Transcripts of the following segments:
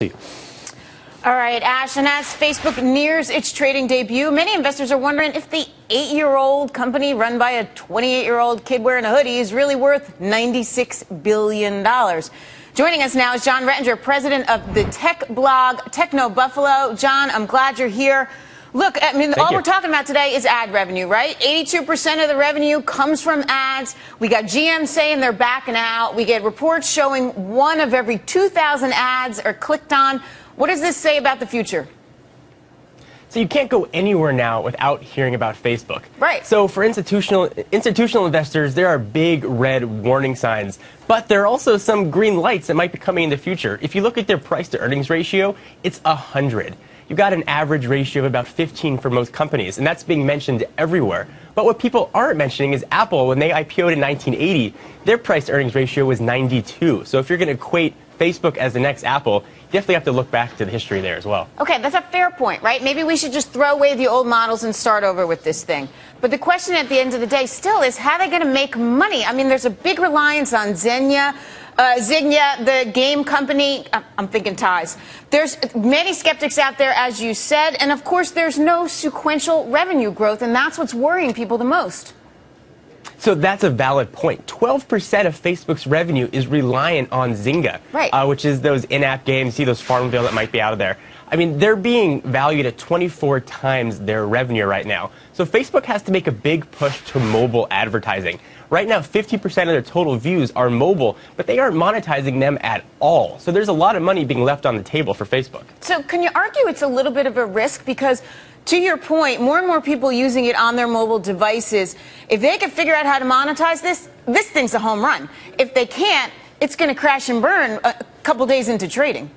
All right, Ash, and as Facebook nears its trading debut, many investors are wondering if the eight year old company run by a 28 year old kid wearing a hoodie is really worth $96 billion. Joining us now is Jon Rettinger, president of the tech blog Techno Buffalo. Jon, I'm glad you're here. Look, I mean, Thank all you. we're talking about today is ad revenue, right? 82% of the revenue comes from ads. We got GM saying they're backing out. We get reports showing one of every 2,000 ads are clicked on. What does this say about the future? So you can't go anywhere now without hearing about Facebook. Right. So for institutional institutional investors, there are big red warning signs, but there are also some green lights that might be coming in the future. If you look at their price to earnings ratio, it's 100. You've got an average ratio of about 15 for most companies, and that's being mentioned everywhere. But what people aren't mentioning is Apple, when they IPO'd in 1980, their price earnings ratio was 92. So if you're going to equate Facebook as the next Apple, you definitely have to look back to the history there as well. Okay, that's a fair point, right? Maybe we should just throw away the old models and start over with this thing. But the question at the end of the day still is how are they going to make money? I mean, there's a big reliance on Zynga. Uh, Zynga, the game company, I'm thinking ties. There's many skeptics out there, as you said, and of course, there's no sequential revenue growth, and that's what's worrying people the most. So that's a valid point. 12% of Facebook's revenue is reliant on Zynga, Right. uh, which is those in-app games, see those Farmville that might be out of there. I mean, they're being valued at 24 times their revenue right now. So Facebook has to make a big push to mobile advertising. Right now, 50% of their total views are mobile, but they aren't monetizing them at all. So there's a lot of money being left on the table for Facebook. So, can you argue it's a little bit of a risk? Because, to your point, more and more people using it on their mobile devices. If they can figure out how to monetize this, this thing's a home run. If they can't, it's going to crash and burn a couple days into trading.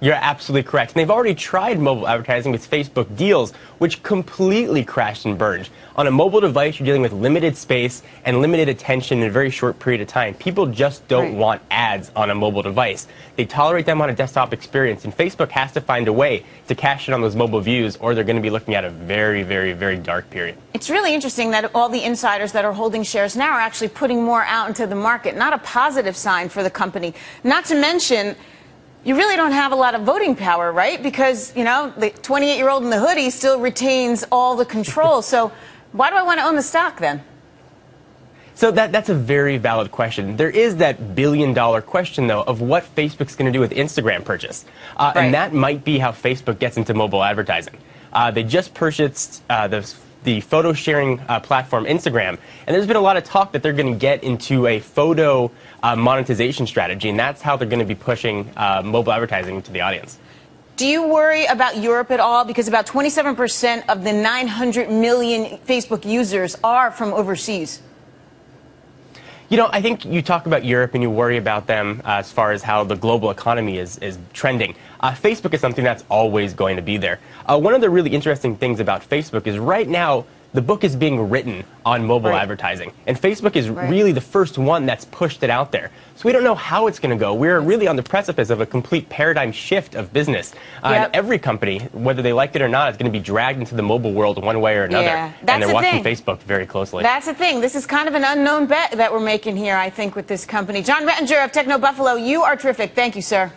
You're absolutely correct. And they've already tried mobile advertising with Facebook deals, which completely crashed and burned. On a mobile device, you're dealing with limited space and limited attention in a very short period of time. People just don't Right. want ads on a mobile device. They tolerate them on a desktop experience, and Facebook has to find a way to cash in on those mobile views, or they're going to be looking at a very, very, very dark period. It's really interesting that all the insiders that are holding shares now are actually putting more out into the market. Not a positive sign for the company. Not to mention, you really don't have a lot of voting power, right? Because, you know, the 28 year old in the hoodie still retains all the control. so, why do I want to own the stock then? So that, that's a very valid question. There is that billion dollar question, though, of what Facebook's going to do with Instagram purchase. Uh, Right. And that might be how Facebook gets into mobile advertising. Uh, they just purchased uh, the, the photo sharing uh, platform Instagram. And there's been a lot of talk that they're going to get into a photo uh, monetization strategy. And that's how they're going to be pushing uh, mobile advertising to the audience. Do you worry about Europe at all? Because about 27% of the 900 million Facebook users are from overseas. You know, I think you talk about Europe and you worry about them uh, as far as how the global economy is, is trending. Uh, Facebook is something that's always going to be there. Uh, one of the really interesting things about Facebook is right now, the book is being written on mobile Right. advertising. And Facebook is Right. really the first one that's pushed it out there. So we don't know how it's going to go. We're really on the precipice of a complete paradigm shift of business. Uh, Yep. And every company, whether they like it or not, is going to be dragged into the mobile world one way or another. Yeah, That's and they're the watching thing. Facebook very closely. That's the thing. This is kind of an unknown bet that we're making here, I think, with this company. Jon Rettinger of Techno Buffalo, you are terrific. Thank you, sir.